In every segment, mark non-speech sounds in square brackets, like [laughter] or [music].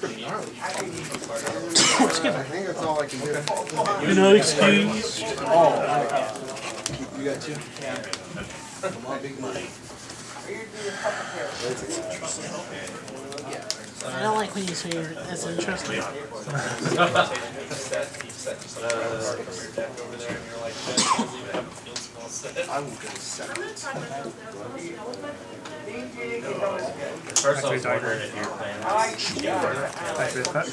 pretty gnarly. I think that's all I can do. You know, excuse. Oh, you got two? Come on, big money. I don't like when you say you're, that's interesting. [laughs] [laughs] Uh, I will go second. First I was wondering if you were playing Activate that.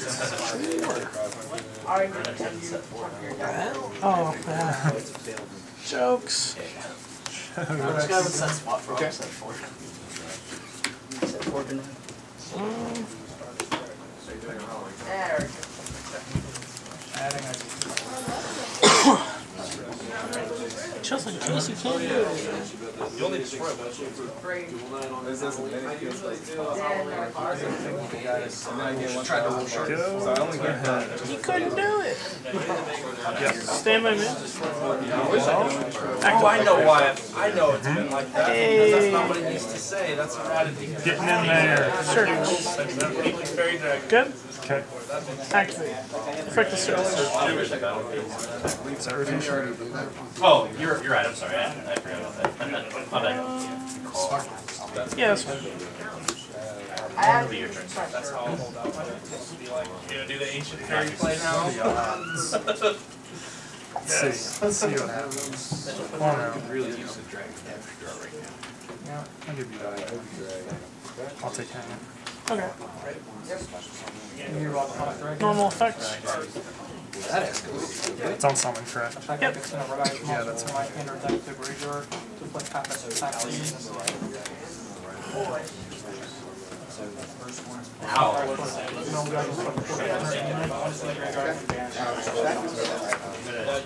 Oh, yeah. Jokes. This guy was that spot for okay. set four. Set four tonight. Just in case you can't do it. You only destroy one. Oh, this doesn't make it feels like. And then I get one tried to roll. So I only get that. You couldn't do it. Stand by me. Oh, I know why. I know it's been like that. Because that's not what it used to say. That's what I. Getting in there. Sure. It's very direct. Good? Okay. Activate. Effect the search. Is that rotation? Oh, you're, you're right. I'm sorry. I, I forgot about that. My bad. Yeah, that's fine. It'll be your turn. That's how I'll hold out. You gonna do the ancient fairy play now? [laughs] Let's see. Let's see what happens. Oh no. Really use the dragon damage draw right now. I'll give you that. I'll take that. Okay. Normal effects. That escalated. It's on summon, correct? Yep. Yeah, that's fine.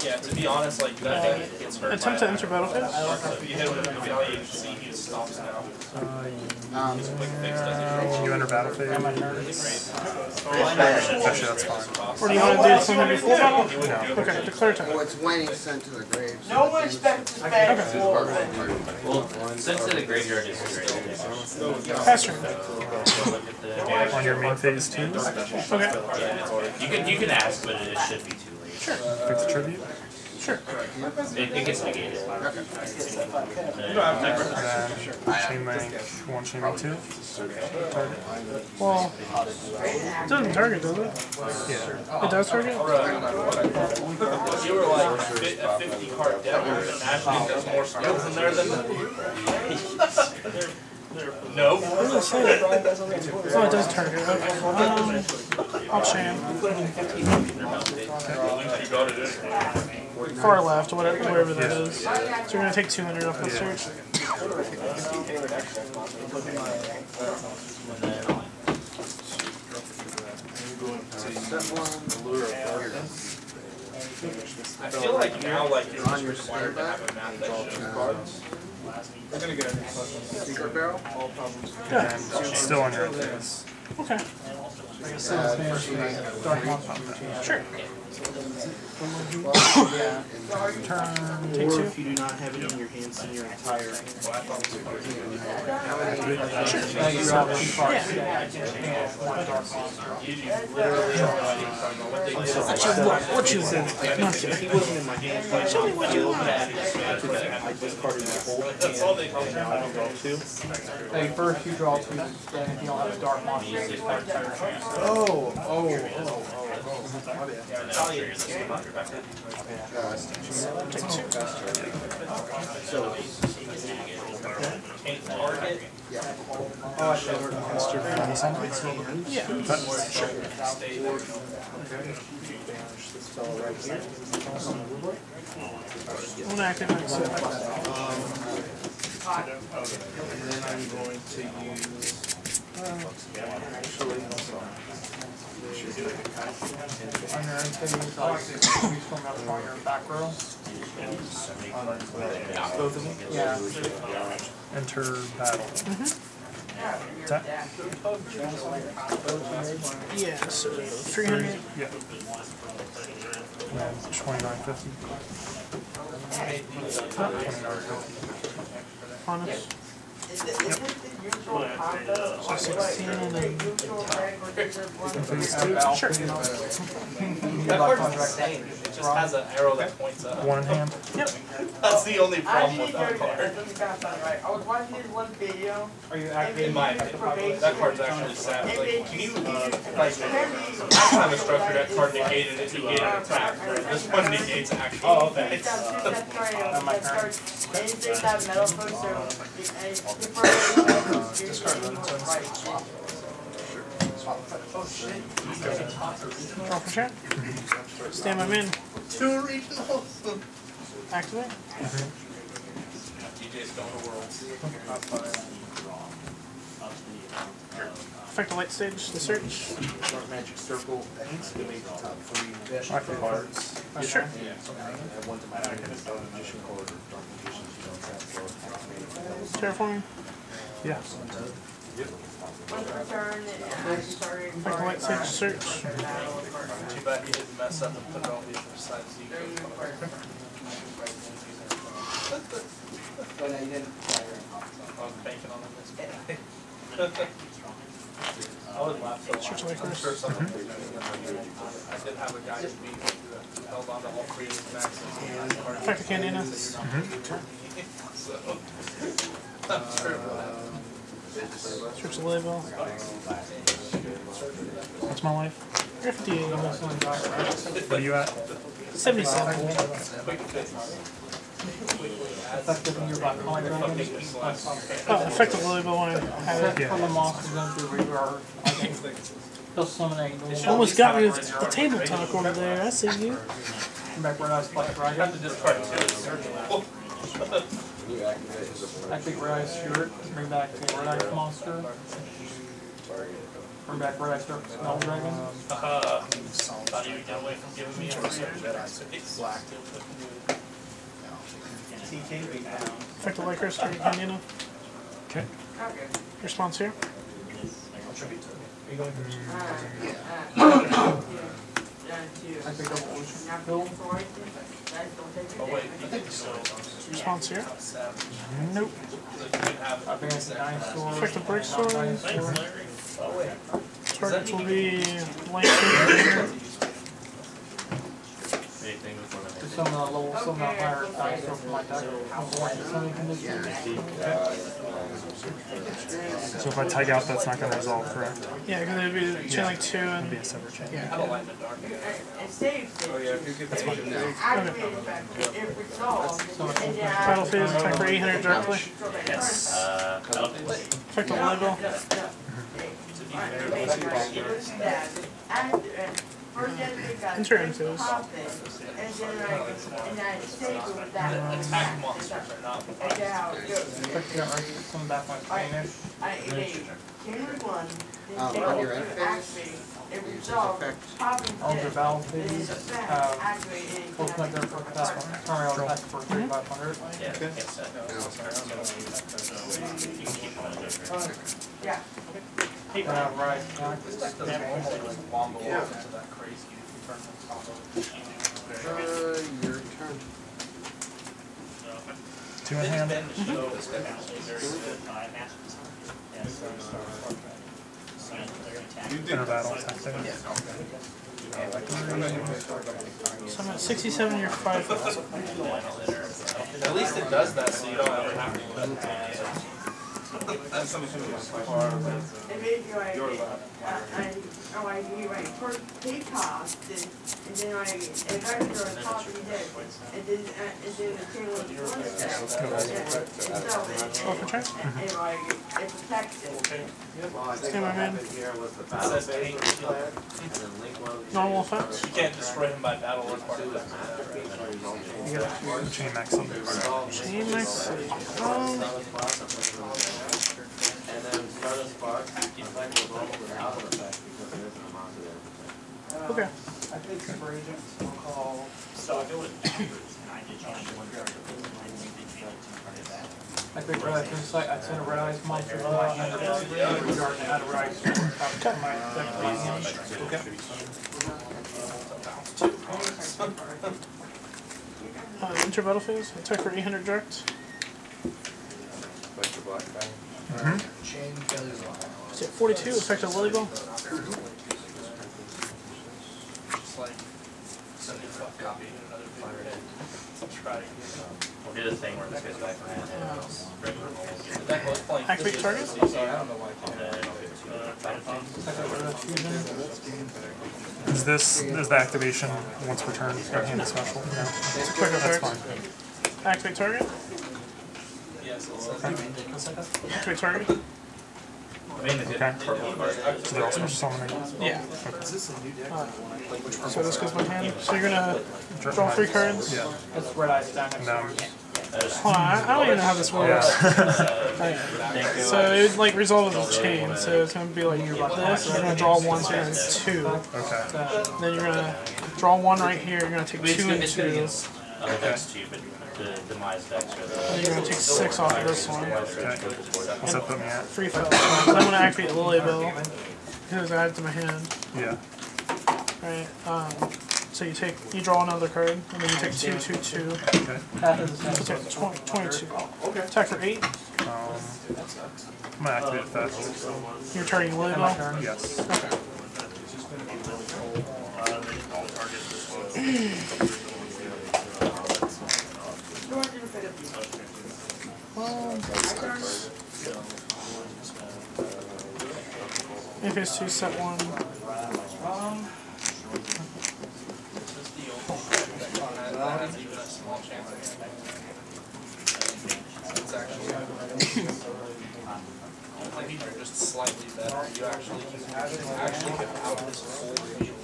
Yeah, to be honest, like, that gets hurt. Attempt to enter battle phase. If you hit him with the Valley Agency, he just stops now. Um, Quick fix doesn't You enter battle phase. Actually, that's fine. Or do you want to do something before battle? Okay, declare well, it's when he's sent to the grave. so No one expects this bad before. Well, since the graveyard is great, Pass turn. On your main phase two. Okay. you can, you can ask, but it should be too late. Sure. Pick the tribute. Sure. It, it gets negated. And then chain link one, chain link two. Target. Well, it doesn't target, does it? Yeah. It does target? You were like a fifty card deck, and Ashton does more skills in there than. Nope. What does it say? Oh, it does target. Okay. Um, I'll chain. You got it in. Far left, whatever, wherever that is. So you're gonna take 200 off the search. I feel like now, like, it's just required to have a math that shows cards. We're gonna get a secret barrel? Yeah. And still on your phase. Okay. Sure. Turn. Take Or two. if you do not have it in your hands in your entire. Actually, what, what you said? If he wasn't in my Show me what you want. I discarded my whole hand, and now I don't draw two. Hey, first you draw two, then if you don't have a dark monster, you start turn. Oh, oh, oh, oh. Take two. Oh, I should have Mr. Fantasy. Yeah. this fellow right here. I'm gonna activate. And then I'm going to use, uh, actually, On your end, then you like, you swing up on your back row. both of them. Yeah. Enter battle. Attack. Yeah, so 300. Yeah. And twenty-nine fifty. Twenty-nine fifty. Honest. Is it, is it the usual combo? So 16 and then- Usual regular one? Sure. That card insane. It just has an arrow that points up. One hand. That's the only problem with that heard card. that, doesn't sound funny, right? I was watching this one video. Are you In my opinion, that card's actually sad. and Like, can you, uh, like, last time a structure that card negated it, negated attack. This one negates action. Oh, okay. It's, that's my that's turn. right. And it's just that metal foot, [laughs] so, it- and it's preferably, right. Draw for check. Stand my min. Two regionals. Activate. DJ's going to Worlds. Effect the light stage. The search. Dark magic circle, that make the top three I can- cards. Sure. Add one to my deck, and dark magician card, dark magicians you don't tap for activating. Terraforming. Yeah. Once per and I started. Effect the light stage. Search. Too bad he didn't mess up and put it on the other side so you could. I was banking on this. I would laugh so Church hard. I'm Lakers. sure someone would do it. I did have a guy beat me who held on to all three of his maxes. and his card- Effect the Candina. So, I'm sure it would happen. Search the label. What's my life? You're 58. What are you at? 77. Effective when you're about calling. Oh, effect the label when I have it. Except for the monsters going through reroll, I he'll summon a normal. Almost got me with the table talk over there. I see you. Come back red eyes flash You have to discard two, it's searchable. Activate red. Bring back a red eyes monster. Bring back red eyes spell dragon. Uh, thought you would get away from giving me a research. Black. Effect the Lakers. Target Candina. Okay. Okay. Response here. I pick up illusion. Now, Bill. for it, guys don't Oh wait, damage. think so? Response here. Savage. Nope. Like you can have. Advance dinosaur. Effect the break sword. Thanks, Larry. Oh wait. Target will be Lantern. To summon a level, summon a higher dinosaur from my deck. Avoid the summoning condition. So if I tag out, that's not gonna resolve, correct? Yeah, because it'd be chain like two It'd be a separate chain. yeah. I don't like the dark. It saves it. Oh yeah, if you get. That's fine. Activate effect, if resolved, and then Battle phase attack for 800 directly. Yes. Effect the label. Mm-hmm. Interim phase. And then like, and I save with that. Attack monsters are not. And then how it goes. Effect that right, summon back my Spanish. I, they, carry one, Um, then on take your it, end phase, activate, it resolves, effect. popping On the dead, battle then phase, the effect, activate, and Both my there for attack, turn around attack for thirty-five hundred. yeah. Then I have red eyes attack. This doesn't normally like wombo off into that crazy turn combo. Uh, your turn. Two in hand. been the show, this actually very good. Inner battle attack there. So I'm at 67, you're 5. At least it does that so you don't ever have to. It. That's away. And maybe uh, I, oh, I do like first off, then, and then I, if I top, he and then, uh, and then the two was one step. And so, Roll for and, check. and, and like, it protects it. Stand my man. It says tank shield. Normal effect. You can't destroy him by battle or part of that. Chain maxing. Chain max. Um, And then start a spark, effect will roll without an effect because there isn't a monster there. okay. I think super agents will call. I think red eyes insight, I'd send a red eyes monster to my hand. Regarding add a red eyes sword, top of my deck to my hand. Uh, enter battle phase. Attack for 800 direct. black thing. Mm-hmm. Chain failures on. Is it 42? Effective Lilybell? Just like, send you a copy and another paper head. Subscribe. We'll do the thing where this goes back in and regular. The deck was playing. Activate target? So I don't know why I And can't. then it'll get to the fighting phase. Is this is the activation once per turn? Got hand special? No. It's a quick That's effect. fine. Activate target? Yes, it target? Mean, the good Okay. So they're all special summoning. Yeah. Is this a new deck? Alright. Like which one? So this goes by hand. So you're gonna draw three cards? Yeah. That's red eyes down next And um, Hold on, I I don't even know how this works. Alright. So it like resolve as a chain, so it's gonna be like this, you're gonna draw one, so you're gonna two. okay. Then you're gonna draw one right here, you're gonna take two and two. get, uh, the next two, but the demise decks are the. you're gonna take six off of this one. What's that put me at? Three fails. So I'm gonna activate Lilybell. Because I add to my hand. Yeah. Right, um, so you take, you draw another card, and then you take two, two, two. Okay. half of the So same. it's twenty, twenty-two. Okay. Attack for eight, Um, I'm gonna activate fetch. you're turning Lilybell. Yes. Okay. If it's 2, set 1. [laughs] Um, just slightly better. You actually actually out this whole field.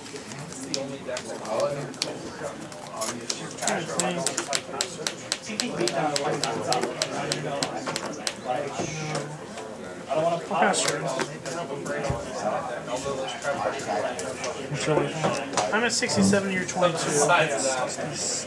It's the only deck that I'll ever It's really I'm at sixty-seven, you're twenty-two. Besides that,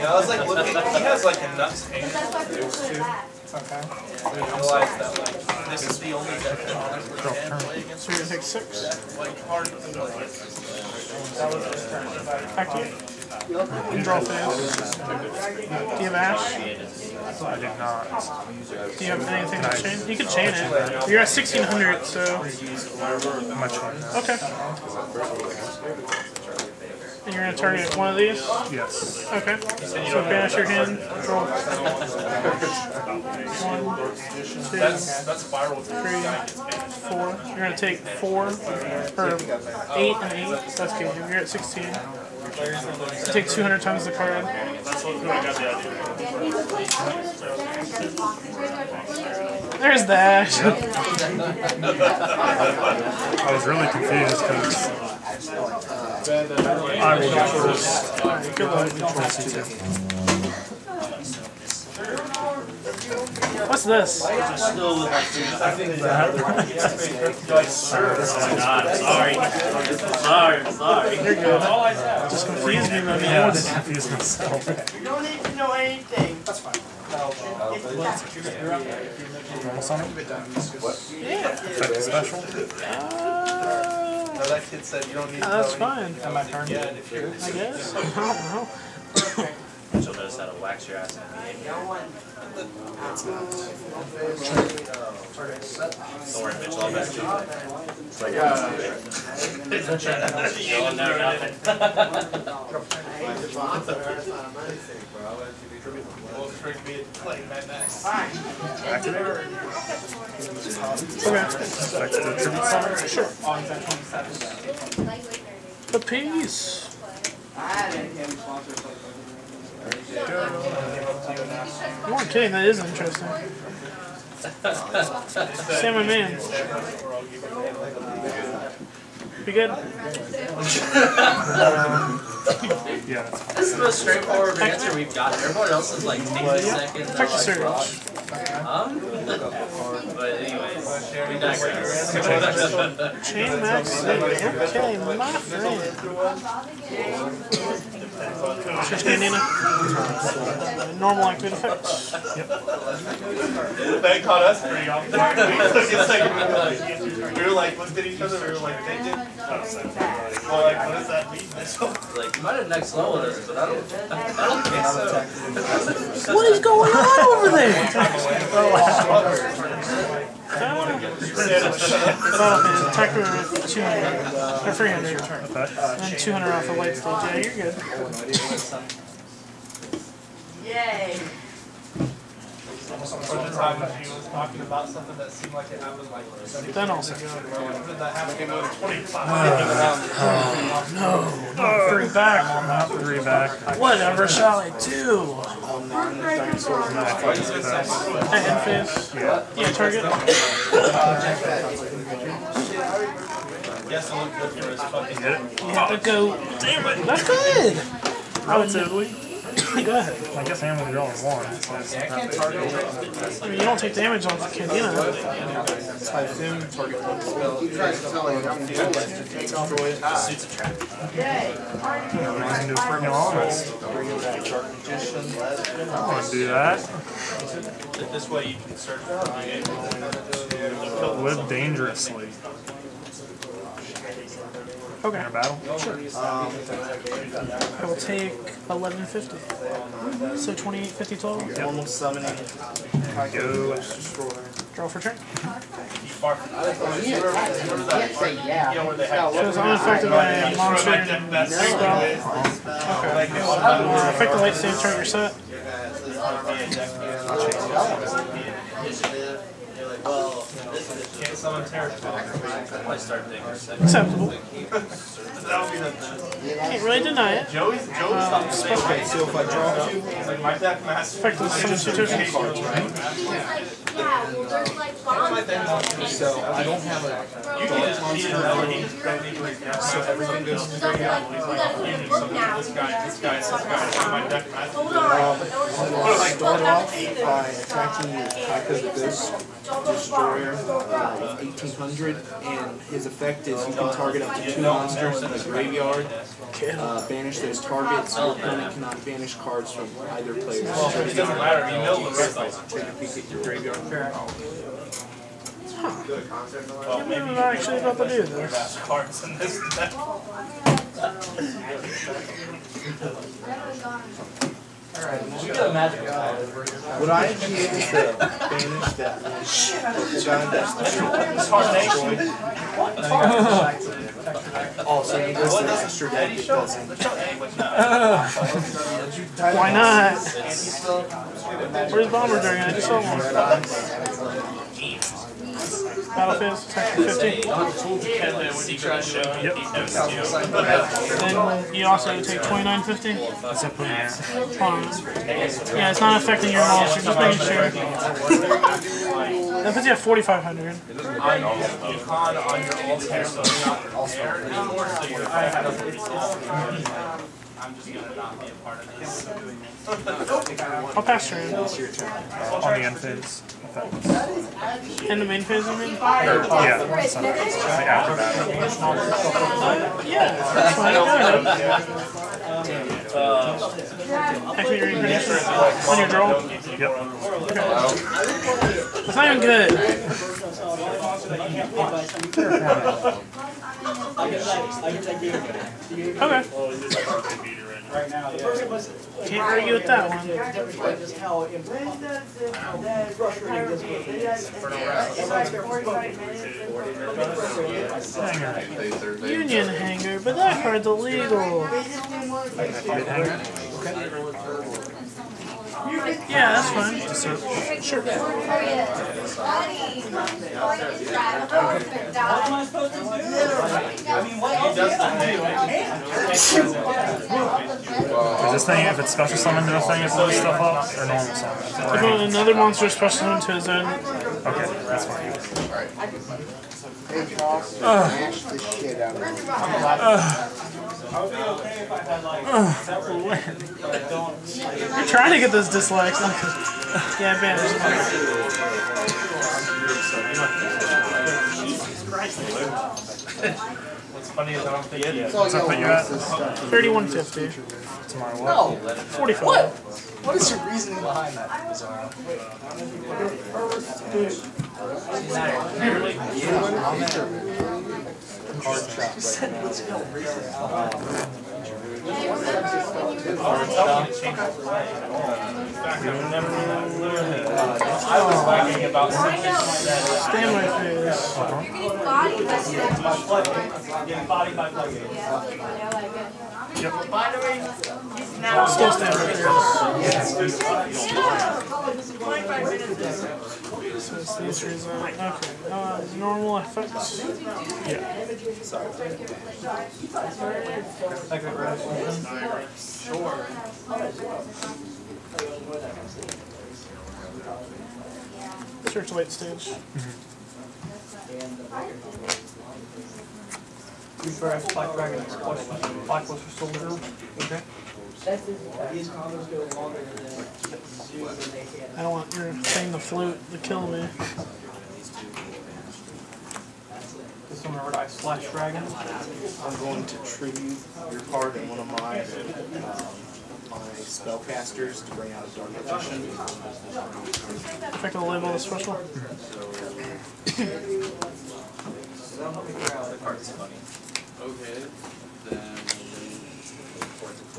yeah, I was like looking, he has like a nuts hand. Okay. I realized that like, this is the only deck that has the hand play against So you're gonna take six. like hard to play. Activate. You draw face. Do you have ash? I did not. Do you have anything to chain? You can chain it. You're at sixteen hundred, so Much on okay. And you're gonna target one of these. Yes. Okay. So banish your hand. Draw. One, two, That's, that's viral. three, four. You're gonna take four or eight and eight. That's good. You're at sixteen. You take two hundred times the card. There's the ash. I was really confused because I will go first. Alright, good luck. What's this? Sorry. Sorry, sorry. You're good. Just confused me, man. Yeah, I was confused myself. You don't need to know anything. Yeah. Special? Uh, that kid said you don't need that's fine. My turn. Yeah. I guess. I don't know. Notice wax your ass in the. Don't worry, bitch, I'll bet you. You'll know nothing. Mad Max. Activate? Okay. Kidding, that is interesting. Sam, my man. You good? [laughs] [laughs] Yeah. This is the most straightforward answer we've got. Everyone else is like taking a second. to, Effective like, surge. Huh? [laughs] But anyways, we digress. Chain max. Okay, [laughs] my friend. Switch Candina. Normal activate effect. That caught us pretty off guard. It's [laughs] like, we were like, looked at each other, we were like thinking, well, like, what does that mean? [laughs] Like, you might have next level this, but I don't, I don't think so. What is going on over there? [laughs] Attack her at 200. Or 300. And then 200 off the light stage. Yeah, you're good. Yay. Or the time when she was talking about something that seemed like it happened like. Then also. When did that happen? Twenty-five. Three back. Not three back. Whatever shall I do? I end phase. Yeah, target. Yes, it looked good for his fucking. You have to go. Damn it. That's good. Relatively. [coughs] Go ahead. I guess I'm only drawing one. so it's not big. I mean, you don't take damage on Candina. Yay. Reason to freaking honest. I want to do that. This way you can search for Live dangerously. Okay. In a battle? I will take 1150. So 2850 total. Normal summoning. Go. Draw for turn. far. Can't yeah. Yeah, where they have. So it's unaffected by a monster Like that, that spell. Like, Uh, affect the light save turn your set. Can't summon terror. I start. Acceptable. That would be the best. Can't really deny it. Joey's, Joey's um, stopped playing. Okay, so if I draw two, Like my deck master. Effective summon two tokens. Yeah, well, there's like bonds. so I don't have a You can just beat it out and he just don't need to like, yeah, so everything goes So like, we gotta You go need look some, now. this guy, this guy, this guy, my deck master. Hold on. start off by attacking your attack of the ghost destroyer uh, with 1800, and his effect is you can target up to two monsters in the graveyard. Uh, banish those targets. Your opponent cannot banish cards from either player's It doesn't matter, you know the rest Take a peek at your graveyard. I'm not actually about to do this. cards in this deck. Would I be able to banish that that's destroyed? Oh, so he does the extra deck, it doesn't. Why not? Where's Bomber Dragon? I just saw one. Battle phase, section 50. Then you also take 2950. What's up in here? Yeah, it's not affecting your monster, just making sure. That puts you at 4500. On Yukon on your alt hair, so you're not there anymore, so you're. I'm just gonna not be a part of this. I'll pass turn. On the end phase. effects. In the main phase, I mean? Yeah. Like after battle. Yeah, that's fine. Go ahead. Activate your ingredients on your draw. Yep. It's not even good. [laughs] [laughs] Okay. Can't argue with that one. When does the, the, the, Union Hangar, but that card's illegal. Yeah, that's fine. Sure. Is this thing, if it's special summoned to a thing, it blows stuff up? Or normal summon? If another monster special summon to his own, Okay, that's fine. Smash the shit out of it. you're trying to get those dislikes. yeah, banish [laughs] them. What's funny is I don't think he is. What's up, put you at? Thirty-one fifty. Tomorrow what? No. Forty-five. What? What is your reasoning behind that, Bizarro? Card shop right now. I was talking about something Stay in my face. You're getting body by getting body by plug. By the way, he's now. Still stay in my face. Twenty-five minutes. Uh, Okay. Uh, normal effects. Yeah. Row. Search late stage. You try Black Dragon, plus, Blackluster Soldier. Okay. I don't want your thing to float to kill me. This one die Slash Dragon. I'm going to tribute your card in one of my, um, my spellcasters to bring out a dark magician. Of [laughs] [laughs] the label is special. Okay, then.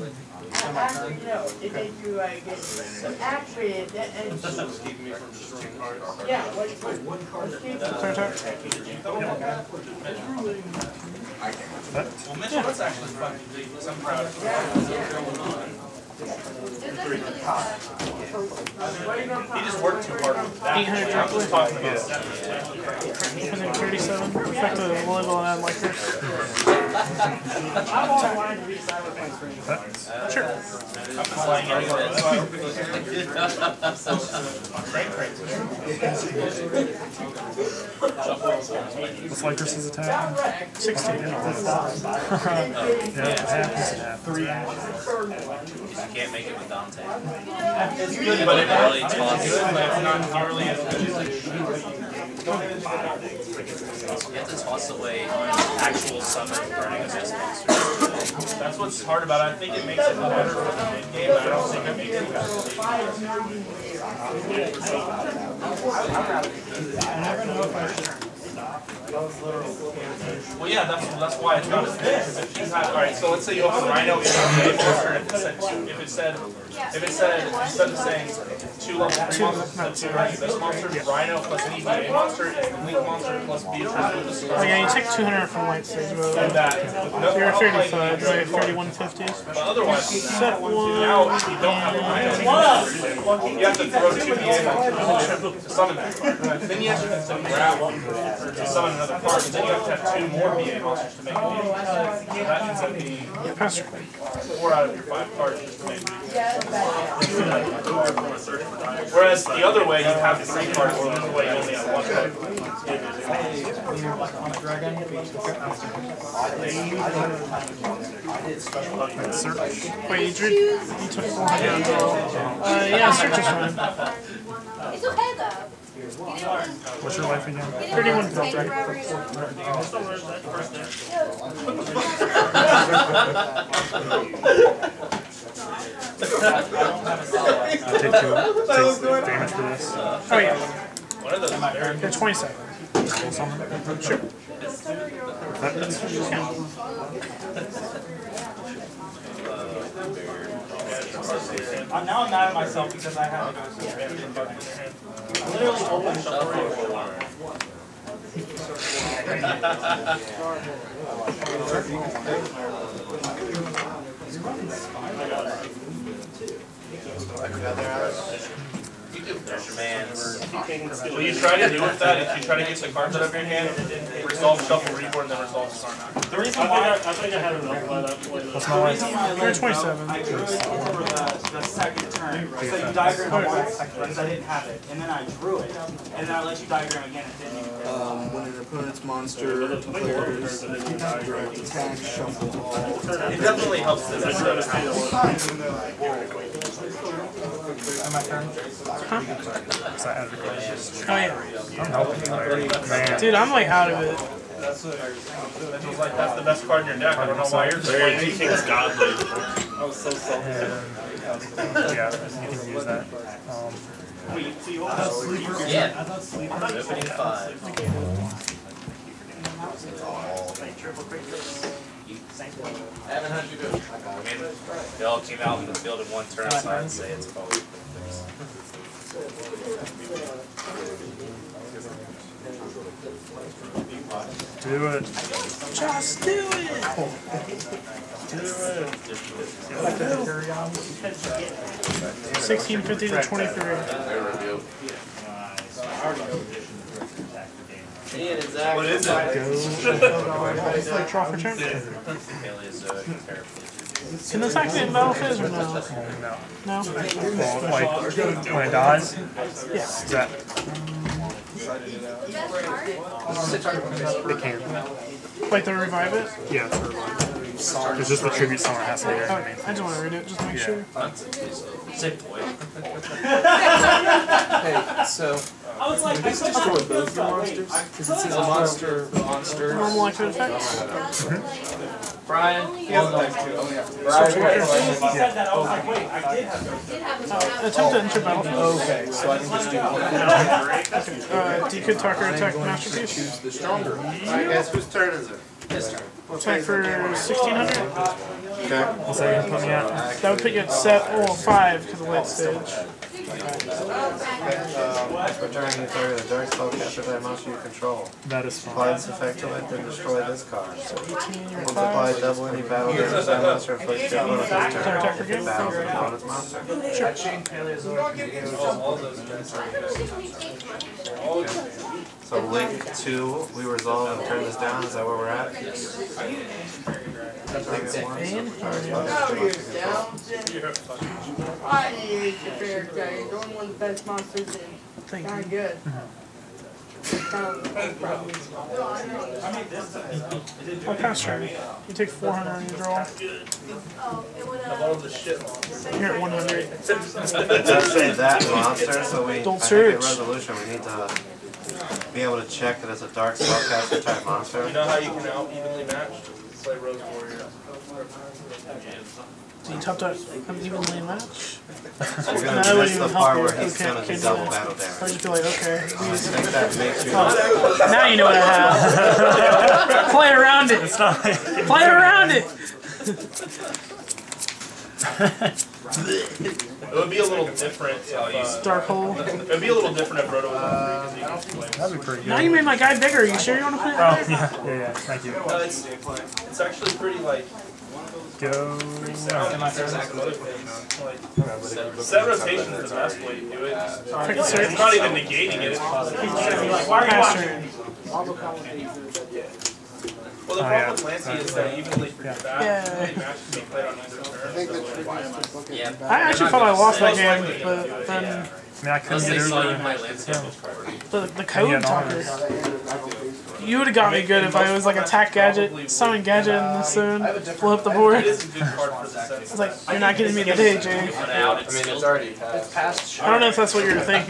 Uh, actually, you know, it makes you like, it- actually, that, and, Keeping me from destroying cards. yeah, what, what, let's keep Clear attack. Well, Mitchell, that's actually fucking big. I'm proud of you. He just worked too hard with that. 800 I'm just talking about that. Within 37. Effect the label and add like this. I'm all aligned to read Cyberpunk for you. Sure. I'm just like What's Lycoris's attack? 16. Yeah, half is half. Three. You can't make it with Dante. It's good, but it Really it's toss. good, but it's not nearly as good as You have to toss away actual summon burning abyss monsters. That's what's hard about it. I think it makes it better for the mid game, but I don't think it makes it better. Well, yeah, that's that's why it's not as big. Because if you had, all right, so let's say you open Rhino in a monster, and if it said two, if it said, if it said instead of saying two level three monsters, it two rank this monster, Rhino plus any BA monster is the link monster plus Beatrice with the Oh yeah, you take 200 from late stage And that, no, You're at like, 35, right? 3150. But otherwise, Set one. now you don't have a Rhino, you have to throw two BA monsters to summon that card. Then you have to grab one to summon another card, and then you have to have two more BA monsters to make a. So that ends up being four out of your five cards just to make. Whereas the other way, you have three cards, or this way, you only have one card. Wait, you. You took 400 Uh, yeah, search is fine. It's okay though. You didn't want to- What's your life again? you didn't 31 want to stay filter. forever, you know. I take two. Take damage for this. Oh yeah, One of those. you're 27. Full summon. I'm now I'm mad at myself because I had to go to the I literally opened the your mans. What you try to do with that is you try to get the cards out of your hand, resolve shuffle reboard, and then resolve Sarnak. The reason why I think I had enough by that point. What's my life? You're 27. I drew it over the, the second turn, so you diagram on one second, because I didn't have it, and then I drew it, and then I let you diagram again, it didn't even. Um, when an opponent's monster declares direct attack, shuffle all. It definitely helps this instead of my turn? Because I added a card. Oh yeah. I'm helping you. Man. Dude, I'm like out of it. That's what, like, that's the best card in your deck, I don't know why you're playing. King's godly. I was so salty. And, yeah, you can use that. Um, Yeah. Opening five. Evan, how'd you do? I mean, they all came out in the field in one turn, so I'd say it's probably do it. Just do it! Sixteen fifty to twenty-three. Ian and What is it? It's [laughs] like draw for turn. Can this activate in battlefield or uh, no? No. Uh, no? Well, uh, like, when it dies, Yeah. is that Best card? it can. Like to revive it? Yeah, it's for It's just the tribute summoner has to be there. Oh, I just want to read it, just to make sure. Sick boy. Hey, so, would this destroy both your monsters? Because it says a monster, monster. Normal active effects. Brian. He said that, I was like, wait, I did have those. Did have a Uh, attempt to enter battlefield. Okay, so I can just do one. Uh, Decood [laughs] Tucker attack masterpiece. Choose the stronger. Alright guys, whose turn is it? Attack for sixteen hundred. Okay. what's that gonna put me at? That would put you at set oh five because of late stage. Returning the target of the dark spell caster that monster you control. That is Apply fine. this effect to it, then destroy this card. Eighteen, Multiply double any battle damage that monster inflicts your opponent this Can I attack turn. game? Battles with opponent's monster. So link two, we resolve and turn this down, is that where we're at? Bane? You're. I need to fair guy, you're one of the best monsters in. Thank Kinda you. good. Oh, pass turn. You take four hundred on your draw. It would. All the shit monsters. You're at one hundred. Let's say that monster, so we, Don't think in search. resolution, we need to be able to check that it's a dark spellcaster type monster. You know how you can out evenly match? Play Rose Warrior. So you tapped out unevenly match. We're That gonna would miss the even part help where you. he's Okay, gonna okay, do do double that. battle I damage. just feel like, okay. I think that makes [laughs] you. Now you know what I have. [laughs] Play around it. Play around it. [laughs] It would be a little different if, uh, Dark hole. it would be a little different if Roto was on three, because you can. That'd be pretty Now you made my guy bigger. Are You sure you want to put it Oh, yeah, yeah, yeah, thank you. No, it's, it's actually pretty like, Go. I don't think there's some other things, like, set rotation is the best way to do it. Quick It's search. not even negating it. Pass turn. Well, the Oh, problem yeah. with Lancey is that evenly for your back, Yeah. evenly match can be played on either turn. so- Yeah. I actually thought I lost that game, but then I mean, I couldn't get over the, the code no, talker. You would have got me good if I was like attack gadget, summon gadget in this soon, flip the board. It is a good card for the set. It's like, you're not getting me today, Jay. I mean, it's already passed. I don't know if that's what you're thinking.